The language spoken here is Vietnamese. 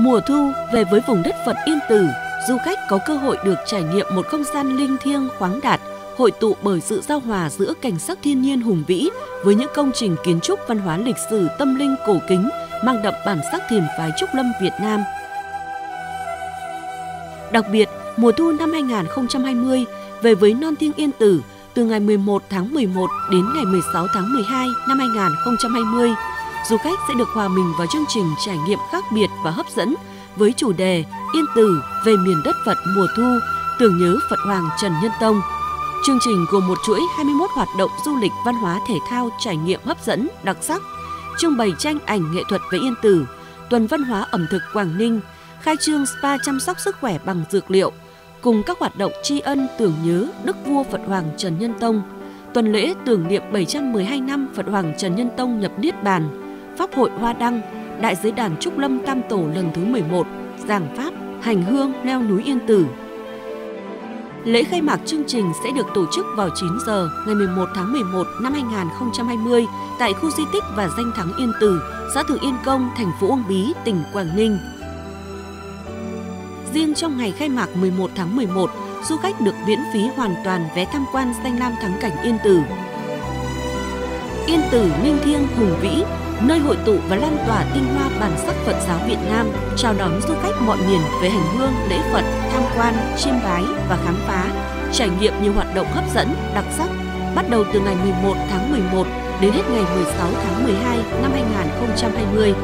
Mùa thu về với vùng đất Phật Yên Tử, du khách có cơ hội được trải nghiệm một không gian linh thiêng khoáng đạt, hội tụ bởi sự giao hòa giữa cảnh sắc thiên nhiên hùng vĩ với những công trình kiến trúc văn hóa lịch sử tâm linh cổ kính mang đậm bản sắc thiền phái trúc lâm Việt Nam. Đặc biệt, mùa thu năm 2020 về với non thiêng Yên Tử từ ngày 11 tháng 11 đến ngày 16 tháng 12 năm 2020, du khách sẽ được hòa mình vào chương trình trải nghiệm khác biệt và hấp dẫn với chủ đề Yên Tử về miền đất Phật mùa thu, tưởng nhớ Phật Hoàng Trần Nhân Tông. Chương trình gồm một chuỗi 21 hoạt động du lịch văn hóa thể thao trải nghiệm hấp dẫn, đặc sắc, trưng bày tranh ảnh nghệ thuật về Yên Tử, tuần văn hóa ẩm thực Quảng Ninh, khai trương spa chăm sóc sức khỏe bằng dược liệu, cùng các hoạt động tri ân tưởng nhớ Đức vua Phật Hoàng Trần Nhân Tông, tuần lễ tưởng niệm 712 năm Phật Hoàng Trần Nhân Tông nhập Niết Bàn, Pháp hội Hoa Đăng, Đại giới đàn Trúc Lâm Tam Tổ lần thứ 11, giảng Pháp, hành hương leo núi Yên Tử. Lễ khai mạc chương trình sẽ được tổ chức vào 9 giờ ngày 11 tháng 11 năm 2020 tại khu di tích và danh thắng Yên Tử, xã Thượng Yên Công, thành phố Uông Bí, tỉnh Quảng Ninh. Riêng trong ngày khai mạc 11 tháng 11, du khách được miễn phí hoàn toàn vé tham quan danh lam thắng cảnh Yên Tử. Yên Tử linh thiêng hùng vĩ, nơi hội tụ và lan tỏa tinh hoa bản sắc Phật giáo Việt Nam, chào đón du khách mọi miền về hành hương, lễ Phật, tham quan, chiêm bái và khám phá, trải nghiệm nhiều hoạt động hấp dẫn, đặc sắc, bắt đầu từ ngày 11 tháng 11 đến hết ngày 16 tháng 12 năm 2020.